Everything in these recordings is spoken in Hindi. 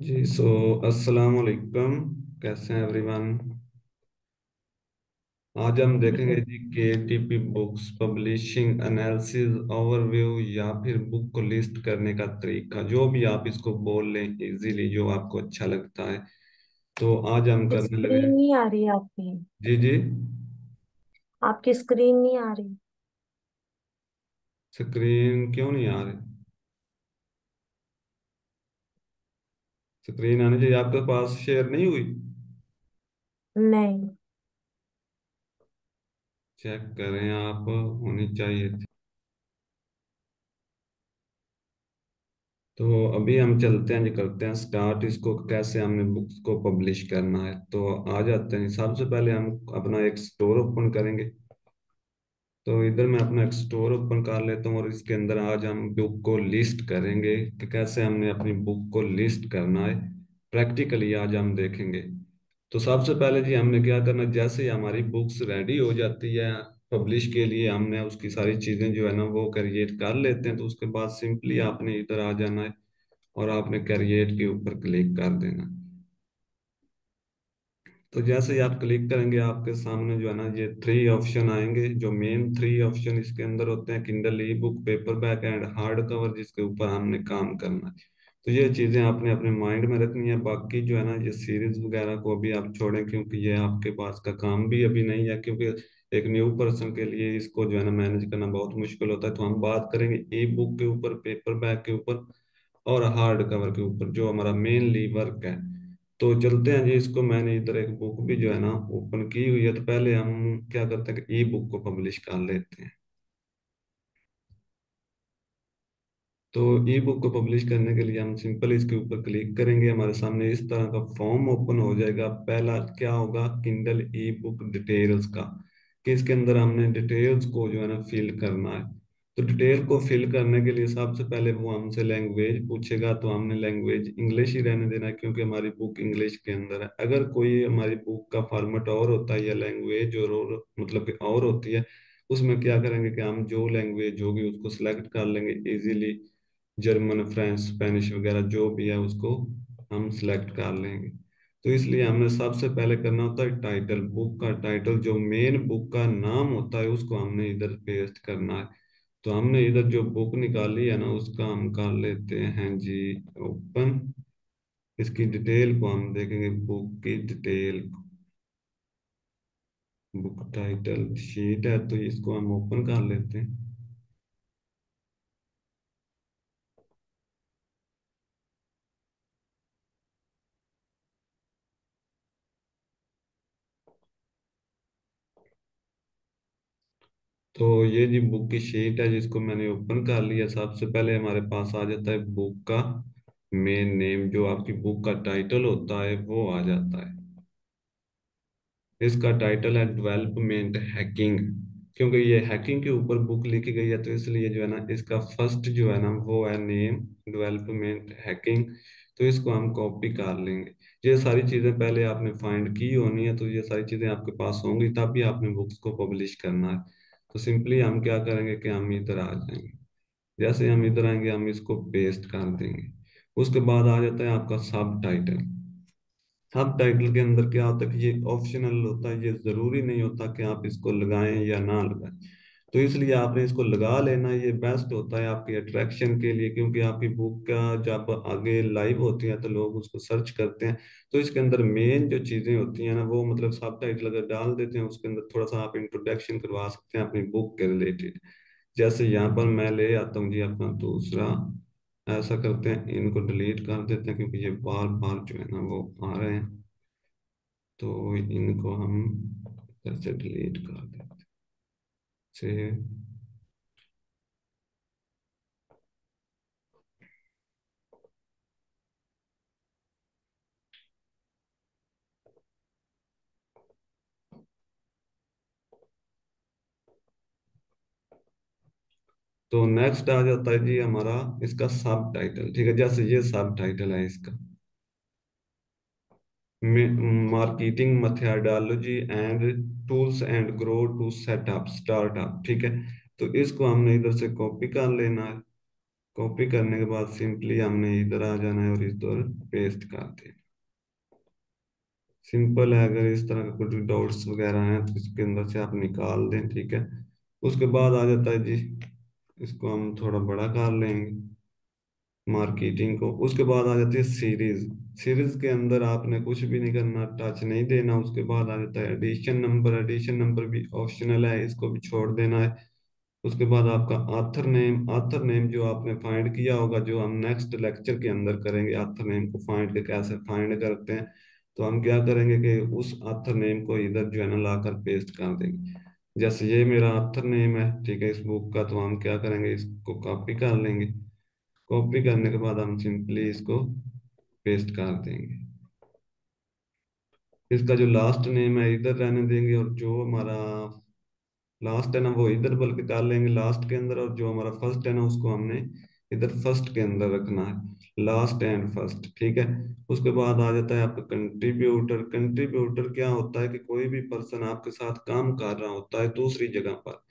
जी सो अस्सलाम वालेकुम कैसे हैं एवरीवन आज हम देखेंगे जी K D P books publishing analysis overview या फिर बुक को लिस्ट करने का तरीका। जो भी आप इसको बोल लें इजीली जो आपको अच्छा लगता है। तो आज हम करने लगे स्क्रीन नहीं आ रही है आपकी। जी जी। आपकी स्क्रीन नहीं आ रही। स्क्रीन क्यों नहीं आ रही? स्क्रीन आनी चाहिए आपके पास शेयर नहीं हुई? नहीं। चेक करें आप होनी चाहिए थी। तो अभी हम चलते हैं जो करते हैं स्टार्ट इसको कैसे हमने बुक्स को पब्लिश करना है? तो आ जाते हैं। सबसे पहले हम अपना एक स्टोर ओपन करेंगे। तो इधर मैं अपना एक स्टोर ओपन कर लेता हूँ और इसके अंदर आज हम बुक को लिस्ट करेंगे कि कैसे हमने अपनी बुक को लिस्ट करना है। प्रैक्टिकली आज हम देखेंगे। तो सबसे पहले जी हमने क्या करना, जैसे ही हमारी बुक्स रेडी हो जाती है पब्लिश के लिए हमने उसकी सारी चीज़ें जो है ना वो क्रिएट कर लेते हैं तो उसके बाद सिंपली आपने इधर आ जाना है और आपने क्रिएट के ऊपर क्लिक कर देना। तो जैसे ही आप क्लिक करेंगे, आपके सामने जो है ना, ये थ्री ऑप्शन आएँगे। जो मेन थ्री ऑप्शन इसके अंदर होते हैं Kindle e book paper back and hard cover जिसके ऊपर हमने काम करना है। तो ये चीज़ें आपने अपने माइंड में रखनी है। बाकी जो है ना, ये सीरीज़ वगैरह को अभी आप छोड़ें, क्योंकि ये आपके पास का काम भी अभी नहीं है, क्योंकि एक न्यू पर्सन के लिए इसको जो है ना मैनेज करना बहुत मुश्किल होता है। तो हम बात करेंगे ई बुक के ऊपर पेपर बैक के ऊपर और हार्ड कवर के ऊपर, जो हमारा मेनली वर्क है। तो चलते हैं जी इसको। मैंने इधर एक बुक भी जो है ना ओपन की हुई है तो पहले हम क्या करते हैं ई बुक को पब्लिश कर लेते हैं। तो ई बुक को पब्लिश करने के लिए हम सिंपल इसके ऊपर क्लिक करेंगे। हमारे सामने इस तरह का फॉर्म ओपन हो जाएगा। पहला क्या होगा? किंडल ई बुक डिटेल्स का, कि इसके अंदर हमने डिटेल्स को जो है ना फिल करना है। तो डिटेल को फिल करने के लिए सबसे पहले वो हमसे लैंग्वेज पूछेगा तो हमने लैंग्वेज इंग्लिश ही रहने देना है क्योंकि हमारी बुक इंग्लिश के अंदर है। अगर कोई हमारी बुक का फॉर्मेट और होता है या लैंग्वेज और, और मतलब कि और होती है उसमें क्या करेंगे कि हम जो लैंग्वेज होगी उसको सिलेक्ट कर लेंगे इजीली जर्मन फ्रेंच स्पेनिश वगैरह जो भी है उसको हम सिलेक्ट कर लेंगे। तो इसलिए हमने सबसे पहले करना होता है टाइटल बुक का टाइटल जो मेन बुक का नाम होता है उसको हमने इधर पेस्ट करना है। तो हमने इधर जो बुक निकाली है ना, उसका हम कर लेते हैं जी ओपन इसकी डिटेल को हम देखेंगे बुक की डिटेल बुक टाइटल शीट है तो इसको हम ओपन कर लेते हैं। तो ये जी बुक की शीट है जिसको मैंने ओपन कर लिया। सबसे पहले हमारे पास आ जाता है बुक का मेन नेम, जो आपकी बुक का टाइटल होता है, वो आ जाता है। इसका टाइटल है डेवलपमेंट हैकिंग, क्योंकि ये हैकिंग के ऊपर बुक लिखी गई है तो इसलिए जो है ना, इसका फ़र्स्ट जो है ना, वो है नेम डेवलपमेंट हैकिंग। तो इसको हम कॉपी कर लेंगे। ये सारी चीज़ें पहले आपने फाइंड की होनी है तो ये सारी चीज़ें आपके पास होंगी, तभी आपने बुक्स को पब्लिश करना है। तो सिंपली हम क्या करेंगे कि हम इधर आ जाएँगे। जैसे हम इधर आएँगे, हम इसको पेस्ट कर देंगे। उसके बाद आ जाता है आपका सब टाइटल सब टाइटल के अंदर क्या होता है कि ये ऑप्शनल होता है, ये ज़रूरी नहीं होता कि आप इसको लगाएँ या ना लगाएँ। तो इसलिए आपने इसको लगा लेना ये बेस्ट होता है आपकी अट्रैक्शन के लिए, क्योंकि आपकी बुक का जब आगे लाइव होती है तो लोग उसको सर्च करते हैं। तो इसके अंदर मेन जो चीज़ें होती हैं ना, वो मतलब सब टाइटल अगर डाल देते हैं, उसके अंदर थोड़ा सा आप इंट्रोडक्शन करवा सकते हैं अपनी बुक के रिलेटेड जैसे यहाँ पर मैं ले आता हूँ जी अपना दूसरा। ऐसा करते हैं, इनको डिलीट कर देते हैं, क्योंकि ये बार बार जो है ना वो आ रहे हैं। तो इनको हम इधर से डिलीट कर देते से तो नेक्स्ट आ जाता है जी हमारा, इसका सब टाइटल ठीक है? जैसे ये सब टाइटल है इसका। Marketing methodology and tools and grow to setup startup ठीक है? तो इसको हमने इधर से कॉपी कर लेना है। कॉपी करने के बाद सिंपली हमने इधर आ जाना है और इधर पेस्ट कर देना सिंपल है अगर इस तरह का कुछ डॉट्स वगैरह हैं तो इसके अंदर से आप निकाल दें ठीक है? उसके बाद आ जाता है जी इसको हम थोड़ा बड़ा कर लेंगे मार्केटिंग को। उसके बाद आ जाती है सीरीज़ सीरीज़ के अंदर आपने कुछ भी नहीं करना टच नहीं देना, उसके बाद आ जाता है एडिशन नंबर एडिशन नंबर भी ऑप्शनल है, इसको भी छोड़ देना है। उसके बाद आपका आथर नेम आथर नेम जो आपने फाइंड किया होगा, जो हम नेक्स्ट लेक्चर के अंदर करेंगे आथर नेम को फाइंड के कैसे फाइंड करते हैं तो हम क्या करेंगे कि उस आथर नेम को इधर जो है ना लाकर पेस्ट कर देंगे। जैसे ये मेरा आथर नेम है, ठीक है, इस बुक का तो हम क्या करेंगे, इसको कॉपी कर लेंगे। कॉपी करने के बाद हम सिंपली इसको पेस्ट कर देंगे? इसका जो लास्ट नेम है, इधर रहने देंगे और जो हमारा लास्ट है ना, वो इधर बल्कि डाल लेंगे लास्ट के अंदर और जो हमारा फ़र्स्ट है ना, उसको हमने इधर फ़र्स्ट के अंदर रखना है। लास्ट एंड फ़र्स्ट ठीक है? उसके बाद आ जाता है आपका कंट्रीब्यूटर कंट्रीब्यूटर क्या होता है कि कोई भी पर्सन आपके साथ काम कर रहा होता है दूसरी जगह पर।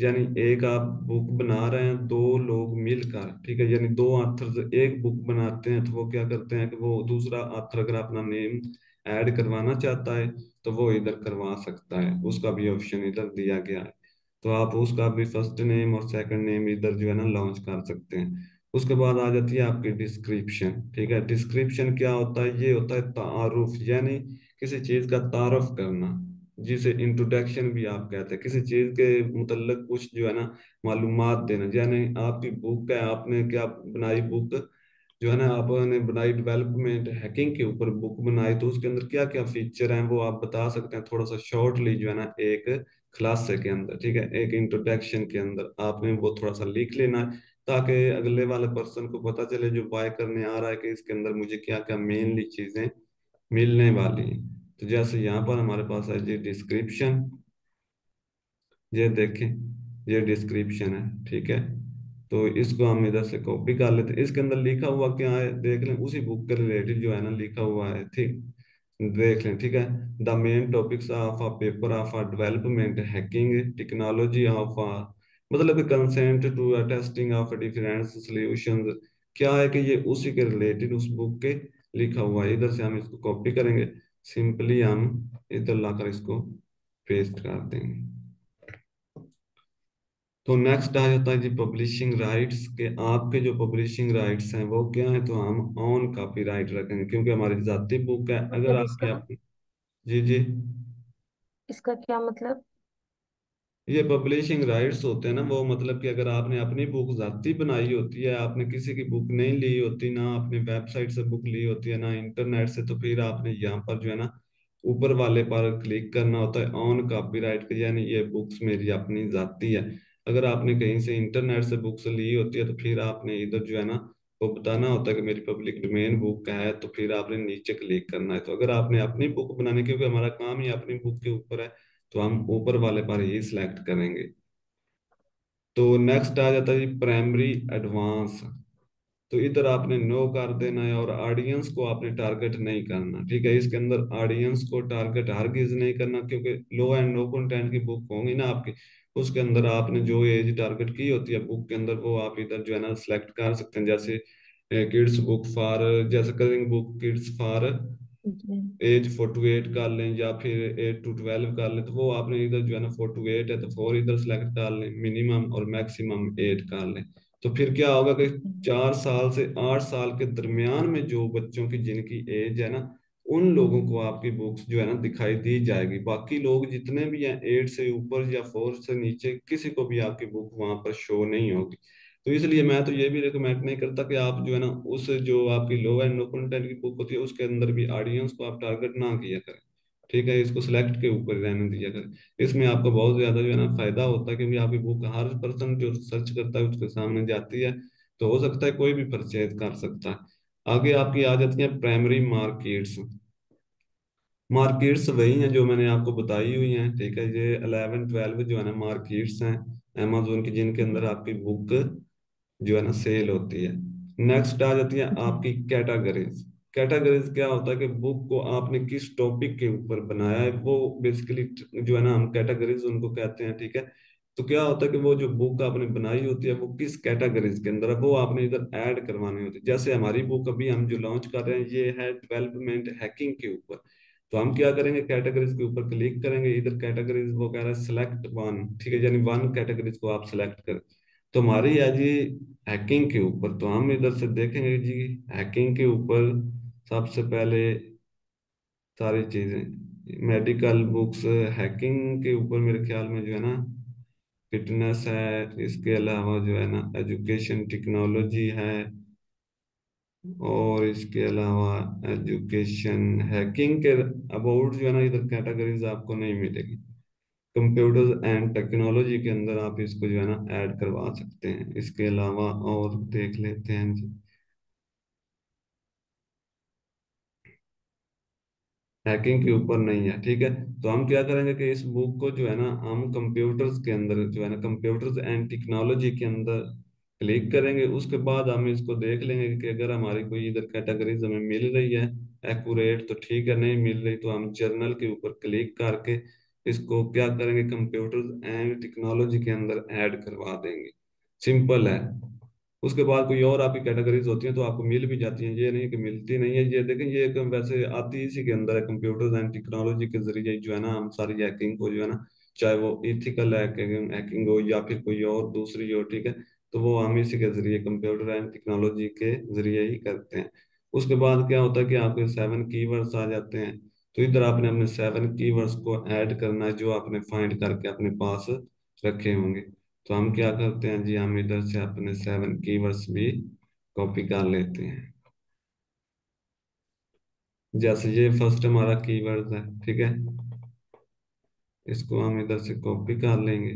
यानी एक आप बुक बना रहे हैं, दो लोग मिलकर, ठीक है? यानी दो आथर एक बुक बनाते हैं तो वो क्या करते हैं कि वो दूसरा आथर अगर अपना नेम ऐड करवाना चाहता है तो वो इधर करवा सकता है। उसका भी ऑप्शन इधर दिया गया है। तो आप उसका भी फ़र्स्ट नेम और सेकंड नेम इधर जो है ना लॉन्च कर सकते हैं। उसके बाद आ जाती है आपकी डिस्क्रिप्शन ठीक है? डिस्क्रिप्शन क्या होता है? ये होता है तारुफ, यानी किसी चीज़ का तारुफ करना। जिसे इंट्रोडक्शन भी आप कहते हैं। किसी चीज़ के मुतल्लिक कुछ जो है ना, मालूमात देना। यानी आपकी बुक है, आपने क्या बनाई बुक जो है ना, आपने बनाई डेवलपमेंट हैकिंग के ऊपर बुक बनाई तो उसके अंदर क्या क्या फीचर हैं, वो आप बता सकते हैं थोड़ा सा शॉर्टली जो है ना, एक क्लास के अंदर, ठीक है? एक इंट्रोडक्शन के अंदर आपने वो थोड़ा सा लिख लेना है, ताकि अगले वाले पर्सन को पता चले जो बाय करने आ रहा है कि इसके अंदर मुझे क्या क्या मेनली चीज़ें मिलने वाली हैं। तो जैसे यहाँ पर हमारे पास है जी डिस्क्रिप्शन ये देखें, ये डिस्क्रिप्शन है, ठीक है? तो इसको हम इधर से कॉपी कर लेते हैं। इसके अंदर लिखा हुआ क्या है? देख लें, उसी बुक के रिलेटेड जो है ना, लिखा हुआ है, ठीक? देख लें, ठीक है? The main topics of a paper of a development hacking technology of a मतलब consent to testing of different solutions क्या है कि ये उसी के रिलेटेड उस बुक के लिखा हुआ है? इधर से हम इसको कॉपी करेंगे। सिंपली हम इधर लाकर इसको पेस्ट कर देंगे। तो नेक्स्ट आ जाता है जी पब्लिशिंग राइट्स के आपके जो पब्लिशिंग राइट्स हैं वो क्या है? तो हम ऑन कॉपी राइट रखेंगे क्योंकि हमारी जाती बुक है। अगर आपके आप जी जी। इसका क्या मतलब? ये पब्लिशिंग राइट्स होते हैं ना, वो मतलब कि अगर आपने अपनी बुक जाती बनाई होती है, आपने किसी की बुक नहीं ली होती, ना अपनी वेबसाइट से बुक ली होती है, ना इंटरनेट से तो फिर आपने यहाँ पर जो है ना, ऊपर वाले पर क्लिक करना होता है ऑन कॉपीराइट के, यानी ये बुक्स मेरी अपनी जाती है। अगर आपने कहीं से इंटरनेट से बुक्स ली होती है तो फिर आपने इधर जो है ना, वो बताना होता है कि मेरी पब्लिक डोमेन बुक है तो फिर आपने नीचे क्लिक करना है। तो अगर आपने अपनी बुक बनाने, क्योंकि हमारा काम ही अपनी बुक के ऊपर है तो हम ऊपर वाले पर ही सिलेक्ट करेंगे। तो नेक्स्ट आ जाता है जी प्राइमरी एडवांस तो इधर आपने नो कर देना है और ऑडियंस को आपने टारगेट नहीं करना। ठीक है, इसके अंदर ऑडियंस को टारगेट हर हरगिज नहीं करना क्योंकि लो एंड नो कंटेंट की बुक होंगी ना आपकी। उसके अंदर आपने जो एज टारगेट की होती है बुक के अंदर, वो आप इधर जो है ना सिलेक्ट कर सकते हैं। जैसे किड्स बुक फॉर जैसे करेंगे book kids for age four to eight कर लें या फिर एट टू ट्वेल्व कर लें तो वो आपने इधर जो है ना फोर टू एट है तो फोर इधर सेलेक्ट कर लें मिनिमम और मैक्सिमम एट कर लें। तो फिर क्या होगा कि चार साल से आठ साल के दरमियान में जो बच्चों की जिनकी एज है ना, उन लोगों को आपकी बुक्स जो है ना दिखाई दी जाएगी। बाकी लोग जितने भी हैं एट से ऊपर या फोर से नीचे, किसी को भी आपकी बुक वहाँ पर शो नहीं होगी। तो इसलिए मैं तो ये भी रिकमेंड नहीं करता कि आप जो है ना, उस जो आपकी लो एंड नो कंटेंट की बुक होती है, उसके अंदर भी ऑडियंस को आप टारगेट ना किया करें। ठीक है? इसको सिलेक्ट के ऊपर रहने दिया करें। इसमें आपका बहुत ज़्यादा जो है ना फ़ायदा होता है क्योंकि आपकी बुक हर पर्सन जो सर्च करता है, उसके सामने जाती है तो हो सकता है कोई भी परचेज कर सकता है। आगे आपकी आ जाती है प्राइमरी मार्केट्स मार्केट्स वही हैं जो मैंने आपको बताई हुई हैं। ठीक है? ये अलेवन ट्वेल्व जो है ना मार्केट्स हैं अमेजोन की जिनके अंदर आपकी बुक जो है ना सेल होती है। नेक्स्ट आ जाती है आपकी कैटेगरीज कैटेगरीज क्या होता है कि बुक को आपने किस टॉपिक के ऊपर बनाया है, वो बेसिकली जो है ना, हम कैटेगरीज उनको कहते हैं, ठीक है? तो क्या होता है कि वो जो बुक आपने बनाई होती है, वो किस कैटेगरीज के अंदर है, वो आपने इधर ऐड करवानी होती है। जैसे हमारी बुक अभी हम जो लॉन्च कर रहे हैं, ये है डेवलपमेंट हैकिंग के ऊपर। तो हम क्या करेंगे कैटेगरीज के ऊपर क्लिक करेंगे, इधर कैटेगरीज वो कह रहा है सिलेक्ट वन ठीक है? यानी वन कैटेगरीज को आप सिलेक्ट करें। तो हमारी है जी हैकिंग के ऊपर तो हम इधर से देखेंगे जी हैकिंग के ऊपर सबसे पहले सारी चीज़ें मेडिकल बुक्स हैकिंग के ऊपर मेरे ख्याल में जो है ना फिटनेस है, इसके अलावा जो है ना एजुकेशन टेक्नोलॉजी है, और इसके अलावा एजुकेशन हैकिंग के अबाउट जो है ना, इधर कैटेगरीज आपको नहीं मिलेगी। कंप्यूटर्स एंड टेक्नोलॉजी के अंदर आप इसको जो है ना ऐड करवा सकते हैं। इसके अलावा और देख लेते हैं जी। हैकिंग के ऊपर नहीं है, ठीक है? तो हम क्या करेंगे कि इस बुक को जो है ना हम कंप्यूटर्स के अंदर जो है ना कंप्यूटर्स एंड टेक्नोलॉजी के अंदर क्लिक करेंगे। उसके बाद हम इसको देख लेंगे कि अगर हमारी कोई इधर कैटेगरीज हमें मिल रही है एक्यूरेट तो ठीक है, नहीं मिल रही तो हम जर्नल के ऊपर क्लिक करके इसको क्या करेंगे? कंप्यूटर एंड टेक्नोलॉजी के अंदर ऐड करवा देंगे। सिंपल है। उसके बाद कोई और आपकी कैटेगरीज होती हैं तो आपको मिल भी जाती हैं। ये नहीं कि मिलती नहीं है। ये देखें, ये वैसे आती इसी के अंदर है। कंप्यूटर्स एंड टेक्नोलॉजी के ज़रिए जो है ना, हम सारी हैकिंग को जो है ना, चाहे वो इथिकल हैकिंग हैकिंग हो या फिर कोई और दूसरी हो ठीक है तो वो हम इसी के ज़रिए कंप्यूटर एंड टेक्नोलॉजी के ज़रिए ही करते हैं। उसके बाद क्या होता है कि आपके सेवन कीवर्ड्स आ जाते हैं। तो इधर आपने अपने सेवन कीवर्ड्स को ऐड करना है जो आपने फाइंड करके अपने पास रखे होंगे। तो हम क्या करते हैं जी? हम इधर से अपने सेवन कीवर्ड्स भी कॉपी कर लेते हैं। जैसे ये फ़र्स्ट हमारा कीवर्ड है, ठीक है? इसको हम इधर से कॉपी कर लेंगे।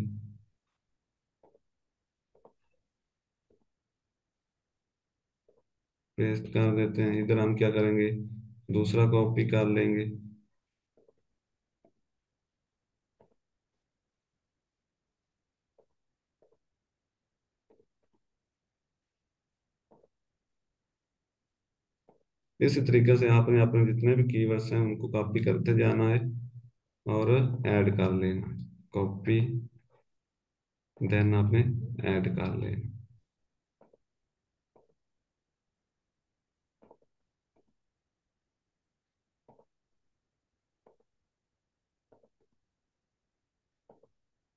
पेस्ट कर देते हैं। इधर हम क्या करेंगे? दूसरा कॉपी कर लेंगे। इसी तरीके से आपने अपने जितने भी कीवर्ड्स हैं, उनको कॉपी करते जाना है और ऐड कर लेना कॉपी देन आपने ऐड कर लेना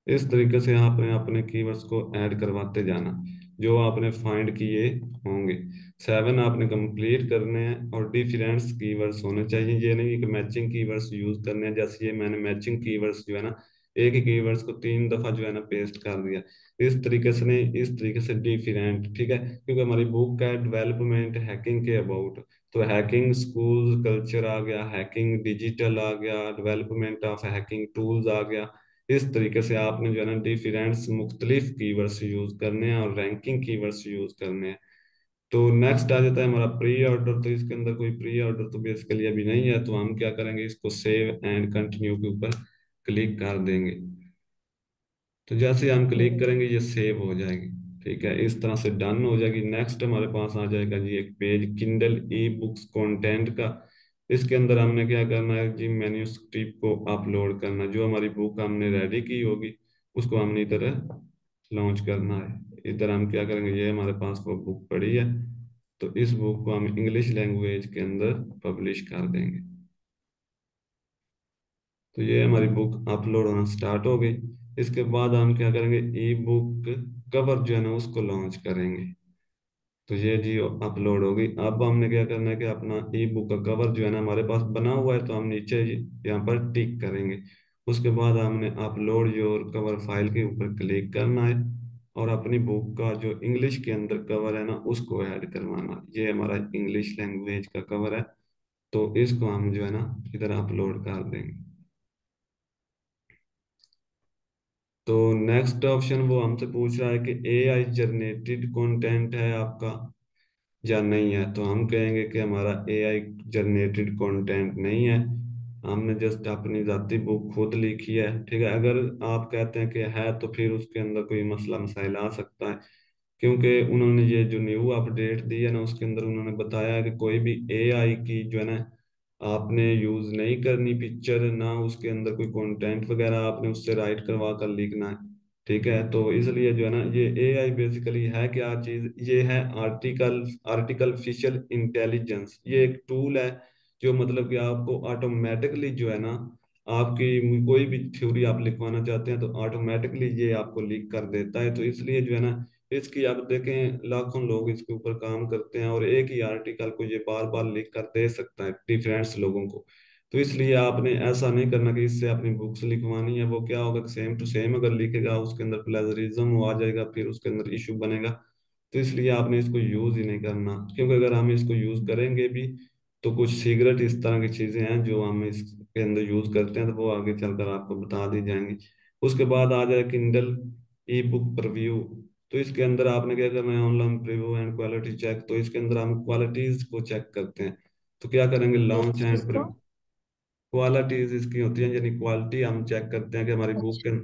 इस तरीके से आपने अपने कीवर्ड्स को ऐड करवाते जाना, जो आपने फाइंड किए होंगे। सेवन आपने कंप्लीट करने हैं और डिफरेंस कीवर्ड्स होने चाहिए। ये नहीं कि मैचिंग कीवर्ड्स यूज़ करने हैं। जैसे ये मैंने मैचिंग कीवर्ड्स जो है ना, एक ही कीवर्ड्स को तीन दफ़ा जो है ना पेस्ट कर दिया। इस तरीके से नहीं, इस तरीके से डिफरेंट ठीक है? क्योंकि हमारी बुक का डेवलपमेंट हैकिंग के अबाउट तो हैकिंग स्कूल कल्चर आ गया हैकिंग डिजिटल आ गया डेवलपमेंट ऑफ़ हैकिंग टूल्स आ गया। इस तरीके से आपने जो है ना डिफरेंस मुख्तलिफ़ कीवर्ड्स यूज़ करने हैं और रैंकिंग कीवर्ड्स यूज़ करने हैं। तो नेक्स्ट आ जाता है हमारा प्री ऑर्डर तो इसके अंदर कोई प्री ऑर्डर तो बेसिकली अभी नहीं है तो हम क्या करेंगे, इसको सेव एंड कंटिन्यू के ऊपर क्लिक कर देंगे। तो जैसे हम क्लिक करेंगे, ये सेव हो जाएगी, ठीक है? इस तरह से डन हो जाएगी। नेक्स्ट हमारे पास आ जाएगा जी एक page Kindle e books content का। इसके अंदर हमने क्या करना है जी मैन्यूस्क्रिप्ट को अपलोड करना जो हमारी बुक हमने रेडी की होगी, उसको हमने इधर लॉन्च करना है। इधर हम क्या करेंगे, ये हमारे पास वो बुक पड़ी है तो इस बुक को हम इंग्लिश लैंग्वेज के अंदर पब्लिश कर देंगे। तो ये हमारी बुक अपलोड होना स्टार्ट हो गई। इसके बाद हम क्या करेंगे ई बुक कवर जो है ना, उसको लॉन्च करेंगे। तो ये जी अपलोड हो गई। अब हमने क्या करना है कि अपना ई बुक का कवर जो है ना, हमारे पास बना हुआ है तो हम नीचे यहाँ पर टिक करेंगे। उसके बाद हमने अपलोड योर कवर फ़ाइल के ऊपर क्लिक करना है। और अपनी बुक का जो इंग्लिश के अंदर कवर है ना, उसको ऐड करवाना। ये हमारा इंग्लिश लैंग्वेज का कवर है। तो इसको हम जो है ना, इधर अपलोड कर देंगे। तो नेक्स्ट ऑप्शन वो हमसे पूछ रहा है कि ए आई जनरेटेड कंटेंट है आपका या नहीं है? तो हम कहेंगे कि हमारा ए आई जनरेटेड कंटेंट नहीं है। हमने जस्ट अपनी जाती बुक खुद लिखी है, ठीक है? अगर आप कहते हैं कि है तो फिर उसके अंदर कोई मसला, मसाइल आ सकता है। क्योंकि उन्होंने ये जो न्यू अपडेट दी है ना, उसके अंदर उन्होंने बताया है कि कोई भी ए आई की जो है ना, आपने यूज़ नहीं करनी पिक्चर ना उसके अंदर कोई कंटेंट वगैरह आपने उससे राइट करवा कर लिखना है, ठीक है? तो इसलिए जो है ना, ये एआई बेसिकली है क्या चीज़, ये है आर्टिकल आर्टिकल फिशियल इंटेलिजेंस ये एक टूल है। जो मतलब कि आपको ऑटोमेटिकली जो है ना, आपकी कोई भी थ्योरी आप लिखवाना चाहते हैं तो ऑटोमेटिकली ये आपको लीक कर देता है। तो इसलिए जो है ना, इसकी आप देखें, लाखों लोग इसके ऊपर काम करते हैं और एक ही आर्टिकल को ये बार बार लिख कर दे सकता है डिफरेंट्स लोगों को। तो इसलिए आपने ऐसा नहीं करना कि इससे अपनी बुक्स लिखवानी है, वो क्या होगा सेम टू सेम अगर लिखेगा, उसके अंदर प्लेजरिज्म आ जाएगा, फिर उसके अंदर इशू बनेगा। तो इसलिए आपने इसको यूज़ ही नहीं करना, क्योंकि अगर हम इसको यूज़ करेंगे भी तो कुछ सिगरेट इस तरह की चीज़ें हैं जो हम इसके अंदर यूज़ करते हैं तो वो आगे चलकर आपको बता दी जाएँगी। उसके बाद आ जाए किंडल ई बुक प्रीव्यू तो इसके अंदर आपने क्या करना है online preview and quality check तो इसके अंदर हम क्वालिटीज को चेक करते हैं। तो क्या करेंगे लॉन्च एंड क्वालिटीज इसकी होती है यानी क्वालिटी हम चेक करते हैं कि हमारी बुक अच्छा। के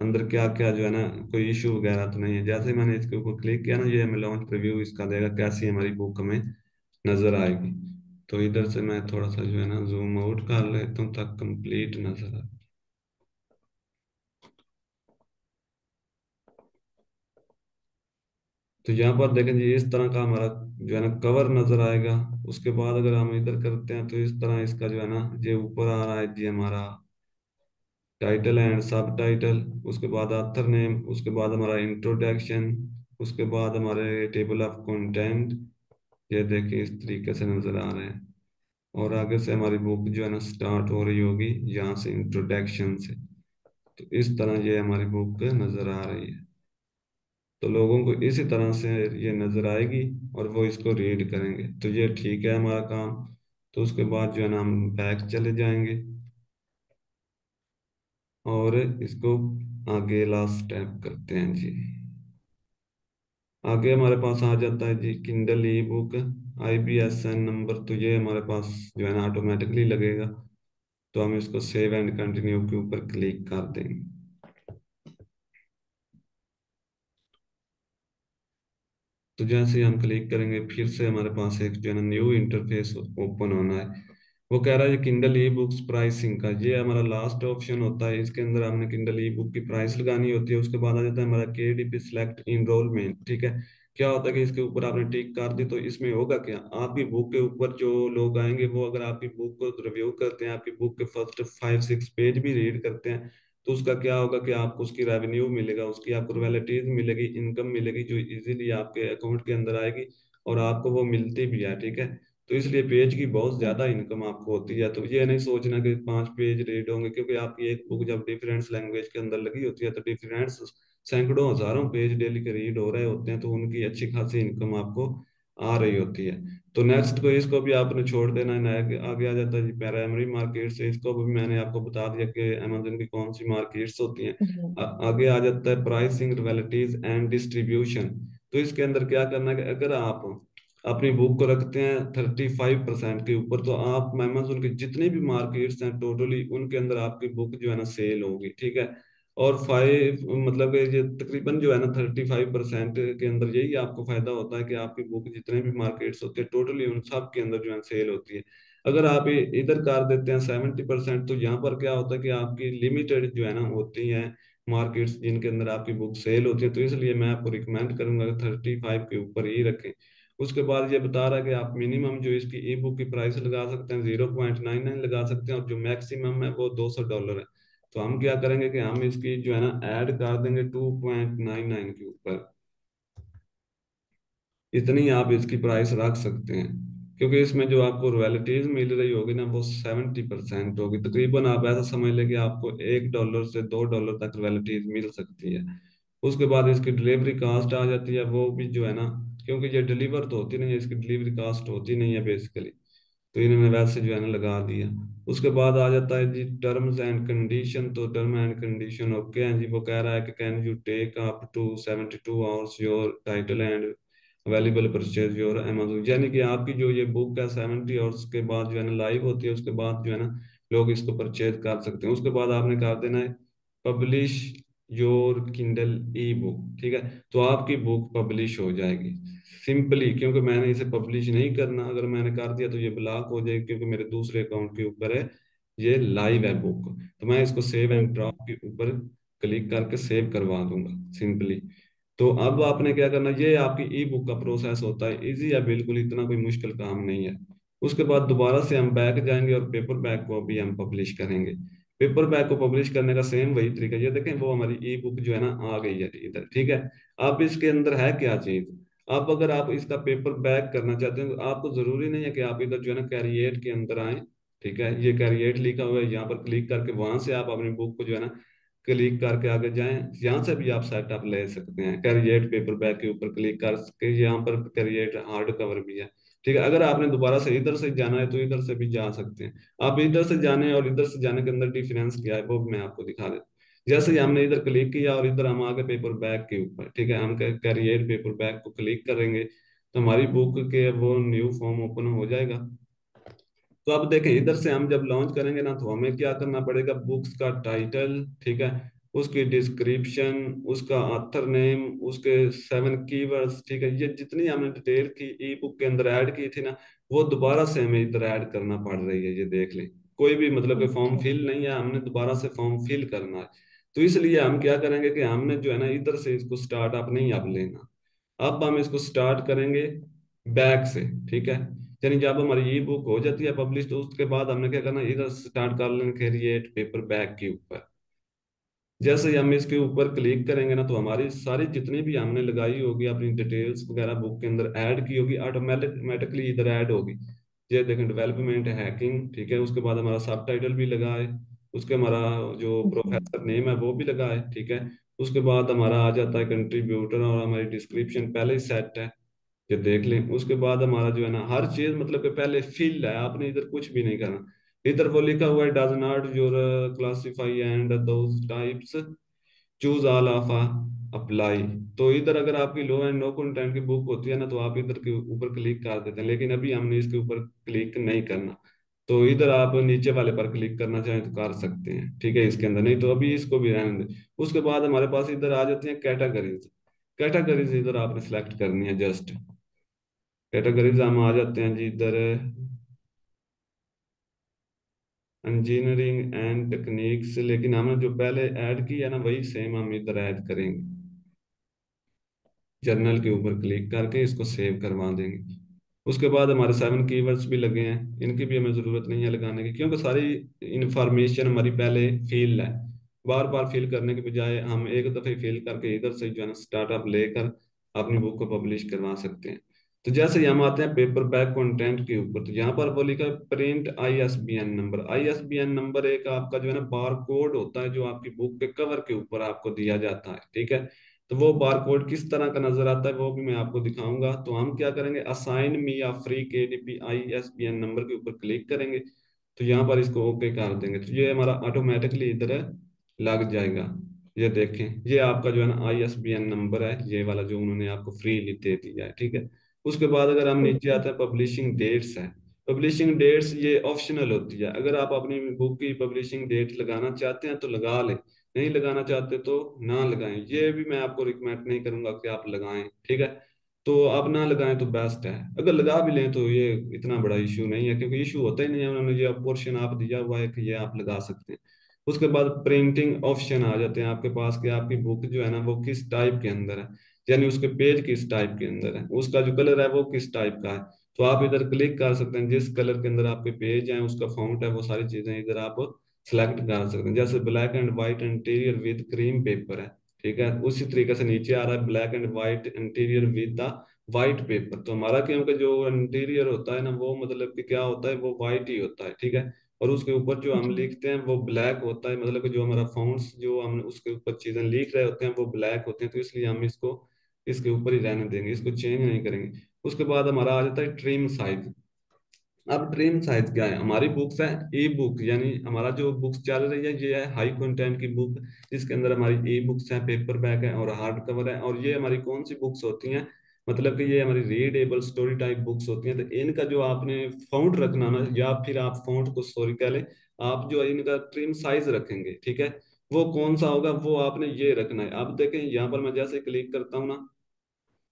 अंदर क्या क्या जो है ना कोई इशू वगैरह तो नहीं है। जैसे मैंने इसके ऊपर क्लिक किया ना ये हमें लॉन्च प्रीव्यू इसका देगा कैसी हमारी बुक हमें नज़र आएगी। तो इधर से मैं थोड़ा सा जो है ना जूम आउट कर लेता हूँ तक कंप्लीट नज़र आए। तो यहाँ पर देखें जी, इस तरह का हमारा जो है ना कवर नज़र आएगा। उसके बाद अगर हम इधर करते हैं तो इस तरह इसका जो है ना, ये ऊपर आ रहा है जी हमारा टाइटल एंड सब टाइटल उसके बाद ऑथर नेम उसके बाद हमारा इंट्रोडक्शन उसके बाद हमारे टेबल ऑफ़ कंटेंट ये देखिए इस तरीके से नज़र आ रहे हैं। और आगे से हमारी बुक जो है ना स्टार्ट हो रही होगी, यहाँ से इंट्रोडक्शन से। तो इस तरह ये हमारी बुक नज़र आ रही है। तो लोगों को इसी तरह से ये नज़र आएगी और वो इसको रीड करेंगे। तो ये ठीक है हमारा काम। तो उसके बाद जो है ना हम बैक चले जाएँगे। और इसको आगे लास्ट स्टेप करते हैं जी। आगे हमारे पास आ जाता है जी Kindle e book I B S N number तो ये हमारे पास जो है ना ऑटोमेटिकली लगेगा। तो हम इसको सेव एंड कंटिन्यू के ऊपर क्लिक कर देंगे। तो जैसे हम क्लिक करेंगे, फिर से हमारे पास एक जो है ना न्यू इंटरफेस ओपन होना है। वो कह रहा है किंडल ई बुक्स प्राइसिंग का, ये हमारा लास्ट ऑप्शन होता है, इसके अंदर हमने किंडल ई बुक की प्राइस लगानी होती है, उसके बाद आ जाता है हमारा के डी पी सिलेक्ट इनरोलमेंट ठीक है? क्या होता है कि इसके ऊपर आपने टिक कर दी तो इसमें होगा क्या? आपकी बुक के ऊपर जो लोग आएँगे, वो अगर आपकी बुक को रिव्यू करते हैं, आपकी बुक के फ़र्स्ट फाइव सिक्स पेज भी रीड करते हैं तो उसका क्या होगा कि आपको उसकी रेवेन्यू मिलेगा, उसकी आपको रॉयल्टीज मिलेगी इनकम मिलेगी, जो इजीली आपके अकाउंट के अंदर आएगी और आपको वो मिलती भी है, ठीक है? तो इसलिए पेज की बहुत ज़्यादा इनकम आपको होती है। तो ये नहीं सोचना कि पाँच पेज रीड होंगे क्योंकि आपकी एक बुक जब डिफरेंट लैंग्वेज के अंदर लगी होती है तो डिफरेंट सैकड़ों हज़ारों पेज डेली के रीड हो रहे होते हैं तो उनकी अच्छी खासी इनकम आपको आ रही होती है। तो नेक्स्ट को इसको भी आपने छोड़ देना है आगे आ जाता है प्राइमरी मार्केट से इसको भी मैंने आपको बता दिया कि अमेजोन की कौन सी मार्केट्स होती हैं। आगे आ जाता है प्राइसिंग रिलेटिव एंड डिस्ट्रीब्यूशन तो इसके अंदर क्या करना है कि अगर आप अपनी बुक को रखते हैं थर्टी फाइव परसेंट के ऊपर। तो आप अमेजोन के जितने भी मार्केट्स हैं टोटली उनके अंदर आपकी बुक जो है ना सेल होगी, ठीक है? और फाइव मतलब ये तकरीबन जो है ना थर्टी फाइव परसेंट के अंदर यही आपको फ़ायदा होता है कि आपकी बुक जितने भी मार्केट्स होते हैं टोटली उन सब के अंदर जो है सेल होती है। अगर आप इधर कर देते हैं सेवेंटी परसेंट तो यहाँ पर क्या होता है कि आपकी लिमिटेड जो है ना होती है मार्केट्स जिनके अंदर आपकी बुक सेल होती है। तो इसलिए मैं आपको रिकमेंड करूँगा थर्टी फाइव के ऊपर ही रखें। उसके बाद ये बता रहा है कि आप मिनिमम जो इसकी ई बुक की प्राइस लगा सकते हैं ज़ीरो पॉइंट नाइन नाइन लगा सकते हैं, और जो मैक्सिमम है वो दो सौ डॉलर है। तो हम क्या करेंगे कि हम इसकी जो है ना ऐड कर देंगे टू पॉइंट नाइन नाइन के ऊपर। इतनी आप इसकी प्राइस रख सकते हैं, क्योंकि इसमें जो आपको रॉयल्टीज मिल रही होगी ना, वो सेवेंटी परसेंट होगी। तकरीबन आप ऐसा समझ लें कि आपको एक डॉलर से दो डॉलर तक रॉयल्टीज मिल सकती है। उसके बाद इसकी डिलीवरी कास्ट आ जाती है, वो भी जो है ना क्योंकि ये डिलीवर तो होती नहीं है, इसकी डिलीवरी कास्ट होती नहीं है बेसिकली तो इन्होंने वैसे जो है ना लगा दिया। उसके बाद आ जाता है जी टर्म्स एंड कंडीशन तो टर्म एंड कंडीशन ओके हैं जी, वो कह रहा है कि can you take up to seventy two hours your title and available purchase your Amazon यानी कि आपकी जो ये बुक है सेवेंटी आवर्स के बाद जो है ना लाइव होती है, उसके बाद जो है ना लोग इसको परचेज कर सकते हैं। उसके बाद आपने कर देना है publish your Kindle e book ठीक है? तो आपकी बुक पब्लिश हो जाएगी। सिंपली, क्योंकि मैंने इसे पब्लिश नहीं करना, अगर मैंने कर दिया तो ये ब्लॉक हो जाएगी, क्योंकि मेरे दूसरे अकाउंट के ऊपर है ये लाइव है बुक तो मैं इसको सेव एंड ड्रॉप के ऊपर क्लिक करके सेव करवा दूँगा, सिंपली। तो अब आपने क्या करना, ये आपकी ई बुक का प्रोसेस होता है इजी है, बिल्कुल इतना कोई मुश्किल काम नहीं है। उसके बाद दोबारा से हम बैक जाएँगे और पेपर बैग को भी हम पब्लिश करेंगे। पेपर बैग को पब्लिश करने का सेम वही तरीका, ये देखें, वो हमारी ई बुक जो है ना, आ गई है इधर, ठीक है? अब इसके अंदर है क्या चीज़? अब अगर आप इसका पेपर बैक करना चाहते हैं तो आपको ज़रूरी नहीं है कि आप इधर जो है ना कैरिएट के अंदर आए, ठीक है? ये कैरिएट लिखा हुआ है, यहाँ पर क्लिक करके वहाँ से आप अपनी बुक को जो है ना क्लिक करके आगे जाएँ। यहाँ से भी आप सेटअप ले सकते हैं कैरिएट पेपर बैग के ऊपर क्लिक करके, यहाँ पर कैरिएट हार्ड कवर भी है, ठीक है? अगर आपने दोबारा से इधर से जाना है तो इधर से भी जा सकते हैं। आप इधर से जाने और इधर से जाने के अंदर डिफरेंस क्या है, वो मैं आपको दिखा देता जैसे ही हमने इधर क्लिक किया और इधर हम आगे पेपर बैग के ऊपर ठीक है? हम कैरियर पेपर बैग को क्लिक करेंगे तो हमारी बुक के वो न्यू फॉर्म ओपन हो जाएगा। तो अब देखें इधर से हम जब लॉन्च करेंगे ना तो हमें क्या करना पड़ेगा? बुक्स का टाइटल ठीक है? उसकी डिस्क्रिप्शन उसका ऑथर नेम उसके सेवन कीवर्ड्स ठीक है? ये जितनी हमने डिटेल की ई बुक के अंदर ऐड की थी ना वो दोबारा से हमें इधर ऐड करना पड़ रही है ये देख लें। कोई भी मतलब कि फॉर्म फिल नहीं है हमने दोबारा से फॉर्म फिल करना है। तो इसलिए हम क्या करेंगे कि हमने जो है ना, इधर से इसको स्टार्ट अप नहीं अब लेना। अब हम इसको स्टार्ट करेंगे बैक से, ठीक है? यानी जब हमारी ई बुक हो जाती है पब्लिश तो उसके बाद हमने क्या करना, इधर स्टार्ट कर लेना क्रिएट पेपर बैक के ऊपर। जैसे ही हम इसके ऊपर क्लिक करेंगे ना तो हमारी सारी जितनी भी हमने लगाई होगी, अपनी डिटेल्स वगैरह बुक के अंदर ऐड की होगी ऑटोमेटिकली इधर ऐड होगी। ये देखें डेवलपमेंट हैकिंग ठीक है? उसके बाद हमारा सब भी लगा है उसके हमारा जो प्रोफेसर नेम है, वो भी लगा है, ठीक है? उसके बाद हमारा आ जाता है कंट्रीब्यूटर और हमारी डिस्क्रिप्शन पहले ही सेट है, ये देख लें। उसके बाद हमारा जो है ना, हर चीज़ मतलब कि पहले फिल है, आपने इधर कुछ भी नहीं करना। इधर वो लिखा हुआ है does not your classify and types choose all of apply तो इधर अगर आपकी लो एंड नो कंटेंट की बुक होती है ना तो आप इधर के ऊपर क्लिक कर देते हैं, लेकिन अभी हमने इसके ऊपर क्लिक नहीं करना। तो इधर आप नीचे वाले पर क्लिक करना चाहें तो कर सकते हैं। ठीक है, इसके अंदर नहीं तो अभी इसको भी रहने दें। उसके बाद हमारे पास इधर आ जाती हैं कैटेगरीज कैटेगरीज इधर आपने सेलेक्ट करनी है जस्ट कैटेगरीज हम आ जाते हैं जी इधर। इंजीनियरिंग एंड टेक्निक्स लेकिन हमने जो पहले ऐड की है ना, वही सेम हम इधर ऐड करेंगे। जर्नल के ऊपर क्लिक करके इसको सेव करवा देंगे। उसके बाद हमारे सेवन कीवर्ड्स भी लगे हैं। इनकी भी हमें ज़रूरत नहीं है लगाने की, क्योंकि सारी इंफॉर्मेशन हमारी पहले फिल है। बार बार फील करने के बजाय हम एक दफ़े फील करके इधर से जो है ना स्टार्टअप लेकर अपनी बुक को पब्लिश करवा सकते हैं। तो जैसे हम आते हैं पेपर बैक कॉन्टेंट के ऊपर तो यहाँ पर वो लिखा print ISBN number ISBN number एक आपका जो है ना बार कोड होता है, जो आपकी बुक के कवर के ऊपर आपको दिया जाता है, ठीक है? तो वो बार कोड किस तरह का नज़र आता है वो भी मैं आपको दिखाऊँगा। तो हम क्या करेंगे? असाइन मी या फ्री के D P I S B N number के ऊपर क्लिक करेंगे। तो यहाँ पर इसको ओके कर देंगे। तो ये हमारा ऑटोमेटिकली इधर लग जाएगा। ये देखें, ये आपका जो है ना I S B N number है, ये वाला जो उन्होंने आपको फ्री दे दिया है, ठीक है? उसके बाद अगर हम नीचे आते हैं पब्लिशिंग डेट्स है। पब्लिशिंग डेट्स ये ऑप्शनल होती है। अगर आप अपनी बुक की पब्लिशिंग डेट लगाना चाहते हैं तो लगा लें। नहीं लगाना चाहते तो ना लगाएँ। ये भी मैं आपको रिकमेंड नहीं करूँगा कि आप लगाएँ, ठीक है? तो आप ना लगाएँ तो बेस्ट है। अगर लगा भी लें तो ये इतना बड़ा इशू नहीं है, क्योंकि इशू होता ही नहीं है। उन्होंने ये पोर्शन आप दिया हुआ है कि ये आप लगा सकते हैं। उसके बाद प्रिंटिंग ऑप्शन आ जाते हैं आपके पास कि आपकी बुक जो है ना, वो किस टाइप के अंदर है? यानी उसके पेज किस टाइप के अंदर है? उसका जो कलर है वो किस टाइप का है? तो आप इधर क्लिक कर सकते हैं। जिस कलर के अंदर आपके पेज है, उसका फॉन्ट है, वो सारी चीज़ें इधर आप सेलेक्ट कर सकते हैं। जैसे black and white interior with cream paper है ठीक है? उसी तरीके से नीचे आ रहा है black and white interior with the white paper तो हमारा क्योंकि जो इंटीरियर होता है ना वो मतलब कि क्या होता है वो व्हाइट ही होता है ठीक है? और उसके ऊपर जो हम लिखते हैं वो ब्लैक होता है मतलब कि जो हमारा फॉन्ट्स जो हम उसके ऊपर चीज़ें लिख रहे होते हैं वो ब्लैक होते हैं तो इसलिए हम इसको इसके ऊपर ही रहने देंगे इसको चेंज नहीं करेंगे। उसके बाद हमारा आ जाता है ट्रिम साइज़ अब ट्रिम साइज़ क्या है। हमारी बुक्स है ई बुक यानी हमारा जो बुक्स चल रही है, ये है हाई कंटेंट की बुक जिसके अंदर हमारी ई बुक्स है पेपर बैक है और हार्ड कवर है। और ये हमारी कौन सी बुक्स होती हैं? मतलब कि ये हमारी रीडेबल स्टोरी टाइप बुक्स होती हैं। तो इनका जो आपने फाउंट रखना ना, या फिर आप फाउंट को सॉरी कह लें, आप जो इनका ट्रिम साइज़ रखेंगे, ठीक है? वो कौन सा होगा? वो आपने ये रखना है। अब देखें, यहाँ पर मैं जैसे क्लिक करता हूँ ना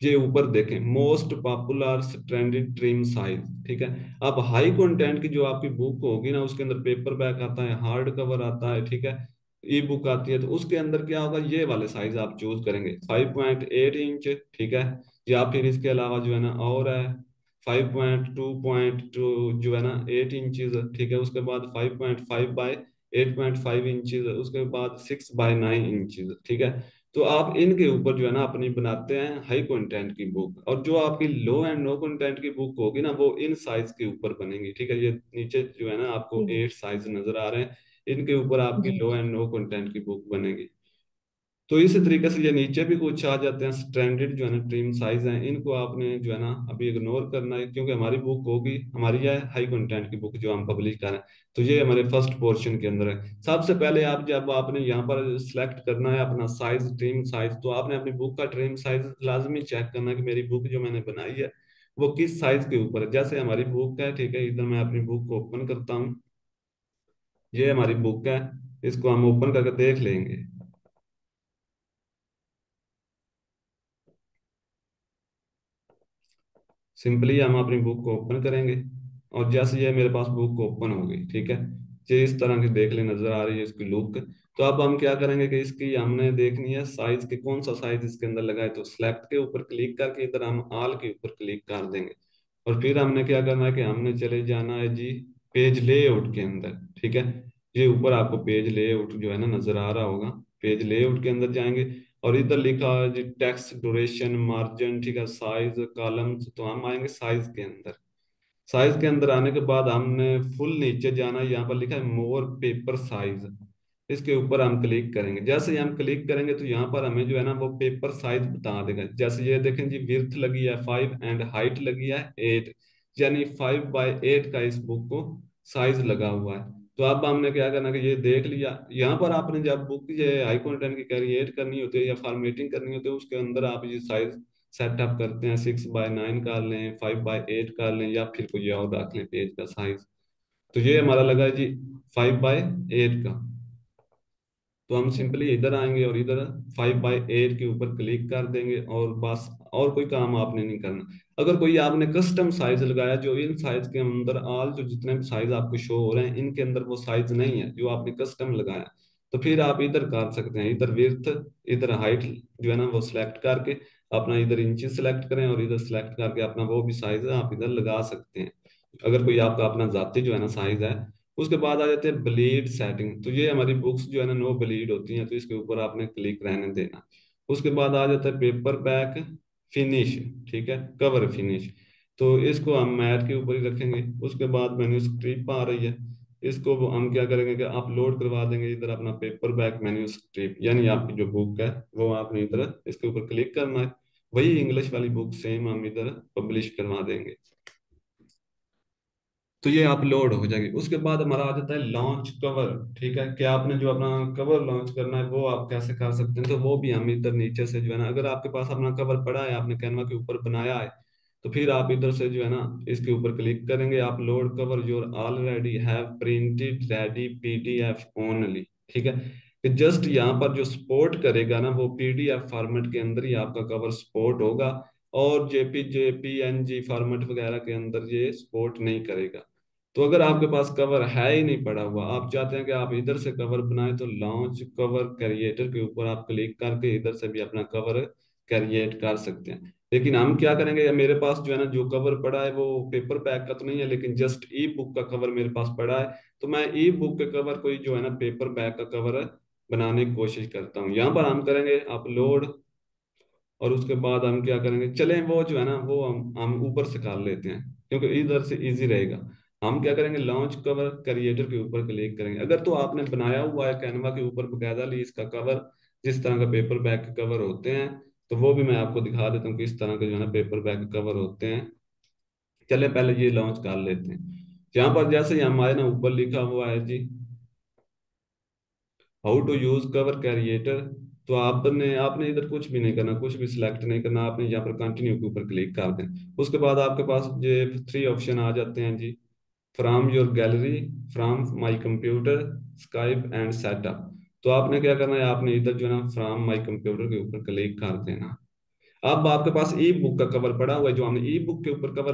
ये ऊपर देखें most popular trended trim size ठीक है? अब हाई कंटेंट की जो आपकी बुक होगी ना, उसके अंदर पेपर बैक आता है हार्ड कवर आता है, ठीक है? ई बुक आती है तो उसके अंदर क्या होगा? ये वाले साइज़ आप चूज़ करेंगे। फाइव पॉइंट एट इंच ठीक है? या फिर इसके अलावा जो है ना, और है five point two point two जो है ना एट इंचज ठीक है? उसके बाद five point five by eight point five inches उसके बाद सिक्स बाई नाइन इंचज ठीक है? तो आप इनके ऊपर जो है ना अपनी बनाते हैं हाई कंटेंट की बुक और जो आपकी लो एंड नो कंटेंट की बुक होगी ना वो इन साइज़ के ऊपर बनेगी ठीक है? ये नीचे जो है ना आपको एट साइज़ नज़र आ रहे हैं। इनके ऊपर आपकी लो एंड नो कंटेंट की बुक बनेगी। तो इसी तरीके से ये नीचे भी कुछ आ जाते हैं स्टैंडर्ड जो है ना ट्रिम साइज़ हैं, इनको आपने जो है ना अभी इग्नोर करना है, क्योंकि हमारी बुक होगी, हमारी है हाई कंटेंट की बुक जो हम पब्लिश कर रहे हैं तो ये हमारे फ़र्स्ट पोर्शन के अंदर है। सबसे पहले आप जब आपने यहाँ पर सिलेक्ट करना है अपना साइज़ ट्रिम साइज़ तो आपने अपनी बुक का ट्रिम साइज़ लाजमी चेक करना है कि मेरी बुक जो मैंने बनाई है, वो किस साइज़ के ऊपर है। जैसे हमारी बुक है, ठीक है, इधर मैं अपनी बुक को ओपन करता हूँ, ये हमारी बुक है, इसको हम ओपन करके देख लेंगे। सिंपली हम अपनी बुक को ओपन करेंगे और जैसे ये मेरे पास बुक ओपन हो गई, ठीक है? ये इस तरह की देख ले नज़र आ रही है इसकी लुक। तो अब हम क्या करेंगे कि इसकी हमने देखनी है साइज़ के, कौन सा साइज़ इसके अंदर लगाए तो सिलेक्ट के ऊपर क्लिक करके इधर हम आल के ऊपर क्लिक कर देंगे। और फिर हमने क्या करना है कि हमने चले जाना है जी पेज लेआउट के अंदर, ठीक है? ये ऊपर आपको पेज लेआउट जो है ना नज़र आ रहा होगा। पेज लेआउट के अंदर जाएँगे। और इधर लिखा है जी टेक्स्ट ड्यूरेशन मार्जिन ठीक है साइज़ कॉलम्स तो हम आएँगे साइज़ के अंदर। साइज़ के अंदर आने के बाद हमने फुल नीचे जाना है, यहाँ पर लिखा है मोर पेपर साइज़ इसके ऊपर हम क्लिक करेंगे। जैसे हम क्लिक करेंगे तो यहाँ पर हमें जो है ना, वो पेपर साइज़ बता देगा। जैसे ये देखें जी विर्थ लगी है फाइव एंड हाइट लगी है एट यानी फाइव बाई एट का इस बुक को साइज़ लगा हुआ है। तो अब हमने क्या करना कि ये देख लिया। यहाँ पर आपने जब बुक ये हाई कंटेंट की क्रिएट करनी होती है या फॉर्मेटिंग करनी होती है, उसके अंदर आप ये साइज़ सेटअप करते हैं सिक्स बाय नाइन कर लें फाइव बाय एट कर लें या फिर कोई और रख लें पेज का साइज़ तो ये हमारा लगा जी फाइव बाय एट का। तो हम सिंपली इधर आएँगे और इधर फाइव बाई एट के ऊपर क्लिक कर देंगे और बस और कोई काम आपने नहीं करना। अगर कोई आपने कस्टम साइज़ लगाया, जो इन साइज़ के अंदर आल जो जितने भी साइज़ आपको शो हो रहे हैं, इनके अंदर वो साइज़ नहीं है, जो आपने कस्टम लगाया। तो फिर आप इधर कर सकते हैं, इधर विर्थ इधर हाइट जो है ना, वो सिलेक्ट करके अपना इधर इंची सिलेक्ट करें और इधर सिलेक्ट करके अपना वो भी साइज़ आप इधर लगा सकते हैं। अगर कोई आपका अपना जाति जो है ना साइज़ है, उसके बाद आ जाते हैं ब्लीड सेटिंग तो ये हमारी बुक्स जो है ना नो ब्लीड होती हैं तो इसके ऊपर आपने क्लिक रहने देना। उसके बाद आ जाता है पेपर बैक फिनिश ठीक है? कवर फिनिश तो इसको हम मैट के ऊपर ही रखेंगे। उसके बाद मेन्यू स्ट्रिप आ रही है। इसको हम क्या करेंगे कि अपलोड करवा देंगे इधर अपना पेपर बैक मेन्यू स्ट्रिप यानी आपकी जो बुक है, वो आपने इधर इसके ऊपर क्लिक करना है। वही इंग्लिश वाली बुक सेम हम इधर पब्लिश करवा देंगे। तो ये अपलोड हो जाएगी। उसके बाद हमारा आ जाता है लॉन्च कवर ठीक है? कि आपने जो अपना कवर लॉन्च करना है, वो आप कैसे कर सकते हैं? तो वो भी हम इधर नीचे से जो है ना, अगर आपके पास अपना कवर पड़ा है, आपने कैनवा के ऊपर बनाया है तो फिर आप इधर से जो है ना, इसके ऊपर क्लिक करेंगे। आप load cover your already have printed ready PDF only ठीक है? कि जस्ट यहाँ पर जो सपोर्ट करेगा ना, वो पीडीएफ फॉर्मेट के अंदर ही आपका कवर सपोर्ट होगा, और जेपी पीएनजी फॉर्मेट वगैरह के अंदर ये सपोर्ट नहीं करेगा। तो अगर आपके पास कवर है ही नहीं पड़ा हुआ, आप चाहते हैं कि आप इधर से कवर बनाए तो लॉन्च कवर क्रिएटर के ऊपर आप क्लिक करके इधर से भी अपना कवर क्रिएट कर सकते हैं। लेकिन हम क्या करेंगे मेरे पास जो है ना, जो कवर पड़ा है, वो पेपर बैग का तो नहीं है, लेकिन जस्ट ई बुक का कवर मेरे पास पड़ा है तो मैं ई बुक के कवर को जो है ना पेपर बैग का कवर बनाने की कोशिश करता हूँ। यहाँ पर हम करेंगे अपलोड और उसके बाद हम क्या करेंगे, चले वो जो है ना, वो हम हम ऊपर से कर लेते हैं, क्योंकि इधर से इजी रहेगा। हम क्या करेंगे? लॉन्च कवर क्रिएटर के ऊपर क्लिक करेंगे। अगर तो आपने बनाया हुआ है कैनवा के ऊपर बकायदा ली इसका कवर जिस तरह का पेपर बैग के कवर होते हैं तो वो भी मैं आपको दिखा देता हूँ किस तरह के जो है ना पेपर बैग कवर होते हैं। चले, पहले ये लॉन्च कर लेते हैं। यहाँ पर जैसे हमारे ना ऊपर लिखा हुआ है जी how to use cover creator तो आपने आपने इधर कुछ भी नहीं करना, कुछ भी सिलेक्ट नहीं करना, आपने यहाँ पर कंटिन्यू के ऊपर क्लिक कर दें। उसके बाद आपके पास ये थ्री ऑप्शन आ जाते हैं जी। From your gallery from my computer Skype and setup तो आपने क्या करना है? आपने इधर जो है ना फ्राम माई कंप्यूटर के ऊपर क्लिक कर देना। अब आपके पास ई बुक का कवर पड़ा हुआ है। जो हमने ई बुक के ऊपर कवर